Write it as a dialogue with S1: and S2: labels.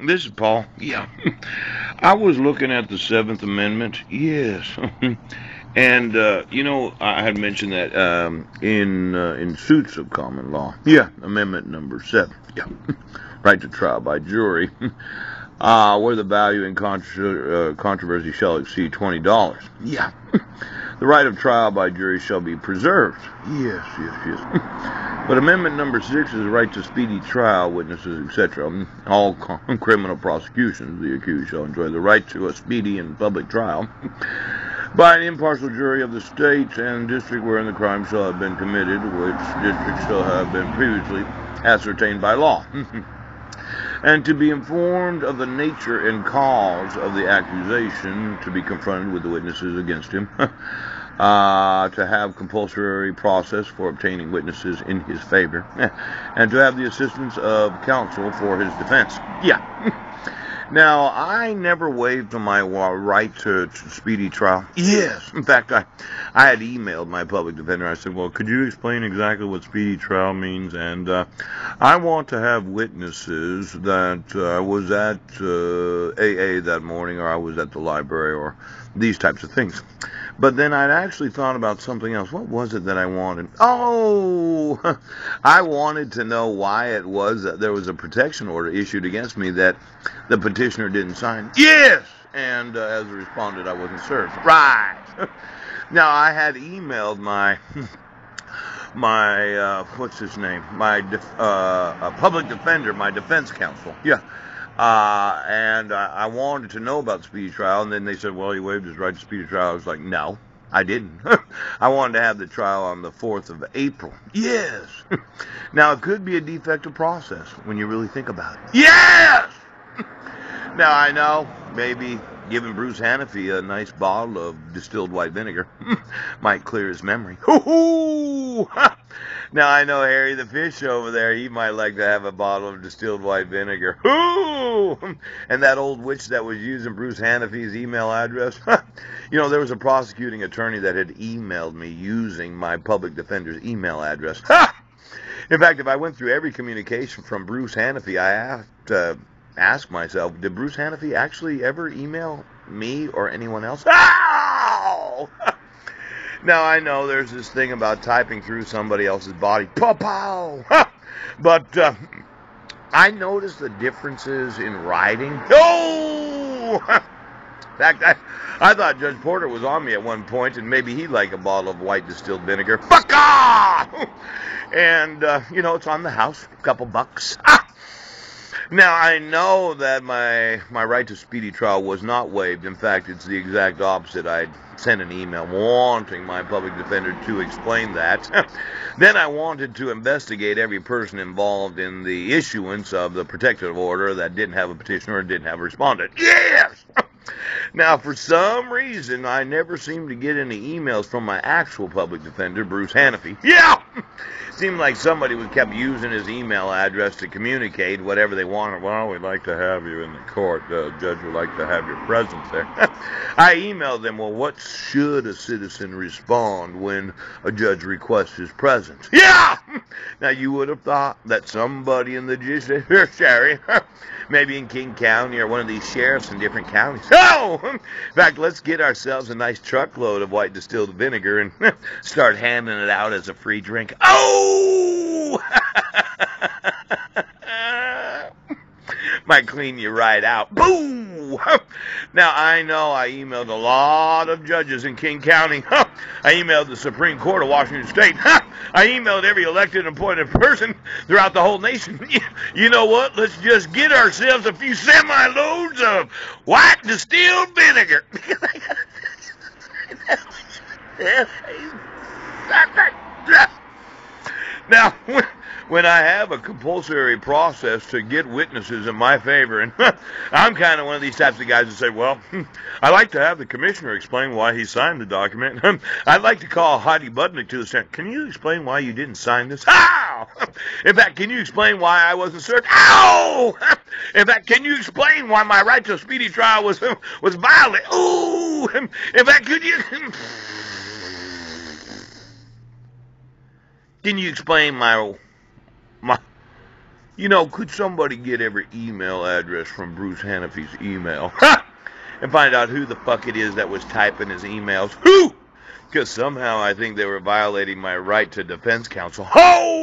S1: This is Paul. Yeah. I was looking at the Seventh Amendment. Yes. and, uh, you know, I had mentioned that um, in uh, in suits of common law. Yeah. Amendment number seven. Yeah. right to trial by jury. Uh, where the value in contro- uh, controversy shall exceed $20. Yeah. the right of trial by jury shall be preserved. Yes, yes, yes. But amendment number six is the right to speedy trial, witnesses, etc. All criminal prosecutions, the accused shall enjoy the right to a speedy and public trial by an impartial jury of the state and district wherein the crime shall have been committed, which district shall have been previously ascertained by law. and to be informed of the nature and cause of the accusation to be confronted with the witnesses against him. uh, to have compulsory process for obtaining witnesses in his favor, and to have the assistance of counsel for his defense. Yeah. now, I never waived my right to, to, speedy trial. Yes. In fact, I, I had emailed my public defender. I said, well, could you explain exactly what speedy trial means? And uh, I want to have witnesses that uh, I was at uh, AA that morning, or I was at the library, or these types of things. But then I'd actually thought about something else. What was it that I wanted? Oh, I wanted to know why it was that there was a protection order issued against me that the petitioner didn't sign. Yes! And uh, as a respondent, I wasn't served. Right. now, I had emailed my. my uh, what's his name? My def- uh, public defender, my defense counsel. Yeah, uh, and I, I wanted to know about the speedy trial, and then they said, well, he waived his right to speedy trial. I was like, no, I didn't. I wanted to have the trial on the 4th of April. Yes. now, it could be a defective process when you really think about it. Yes! now, I know maybe giving Bruce Hanafy a nice bottle of distilled white vinegar might clear his memory. Now I know Harry the fish over there, he might like to have a bottle of distilled white vinegar. And that old witch that was using Bruce Hanafy's email address. you know, there was a prosecuting attorney that had emailed me using my public defender's email address. In fact, if I went through every communication from Bruce Hanafy, I asked. to ask myself, did Bruce Hanafy actually ever email me or anyone else? Ow! Now I know there's this thing about typing through somebody else's body, pow pow, but uh, I noticed the differences in writing. Oh, in fact, I, I thought Judge Porter was on me at one point, and maybe he'd like a bottle of white distilled vinegar. Fuck off! And uh, you know, it's on the house, a couple bucks. Ah! Now I know that my my right to speedy trial was not waived. In fact, it's the exact opposite. I sent an email wanting my public defender to explain that. then I wanted to investigate every person involved in the issuance of the protective order that didn't have a petitioner or didn't have a respondent. Yes. Now, for some reason, I never seem to get any emails from my actual public defender, Bruce Hanafy. Yeah! Seemed like somebody was kept using his email address to communicate whatever they wanted. Well, we'd like to have you in the court. The judge would like to have your presence there. I emailed them, well, what should a citizen respond when a judge requests his presence? Yeah! Now, you would have thought that somebody in the judiciary, maybe in King County or one of these sheriffs in different counties, oh! In fact, let's get ourselves a nice truckload of white distilled vinegar and start handing it out as a free drink. Oh! Might clean you right out. Boom! Now, I know I emailed a lot of judges in King County. I emailed the Supreme Court of Washington State. I emailed every elected and appointed person throughout the whole nation. You know what? Let's just get ourselves a few semi loads of white distilled vinegar. Now, when I have a compulsory process to get witnesses in my favor, and I'm kind of one of these types of guys that say, well, I'd like to have the commissioner explain why he signed the document. I'd like to call Heidi Budnek to the stand. Can you explain why you didn't sign this? Ow! In fact, can you explain why I wasn't served? Ow! In fact, can you explain why my right to a speedy trial was was violated? Ooh! In fact, could you? Can you explain my my You know, could somebody get every email address from Bruce Hanafy's email? and find out who the fuck it is that was typing his emails. Who? Because somehow I think they were violating my right to defense counsel. Ho!